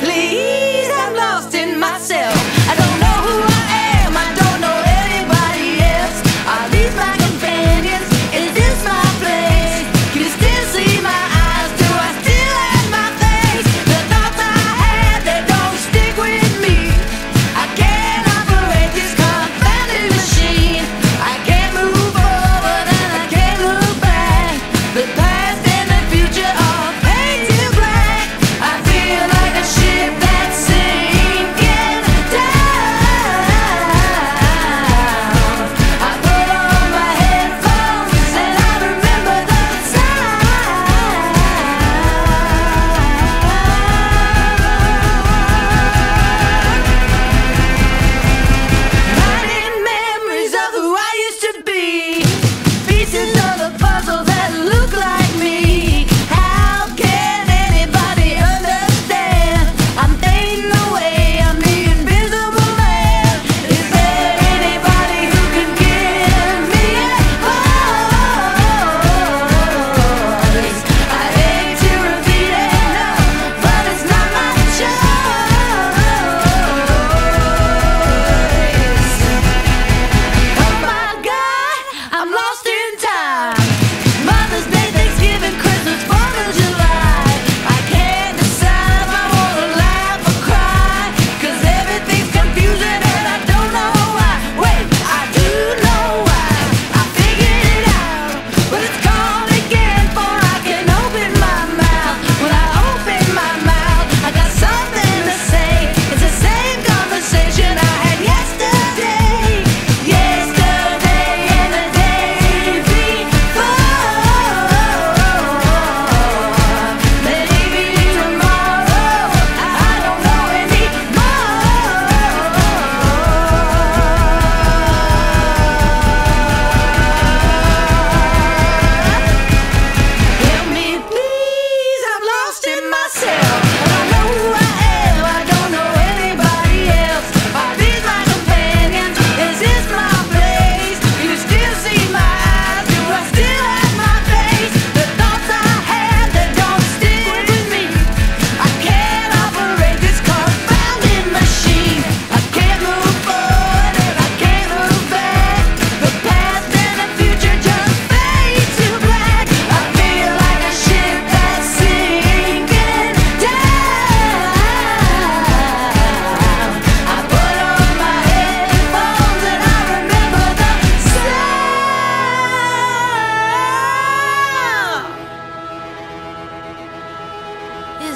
please.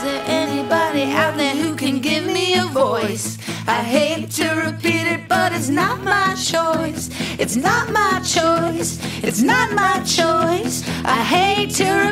Is there anybody out there who can give me a voice? I hate to repeat it, but it's not my choice. It's not my choice. It's not my choice. I hate to